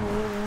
Oh.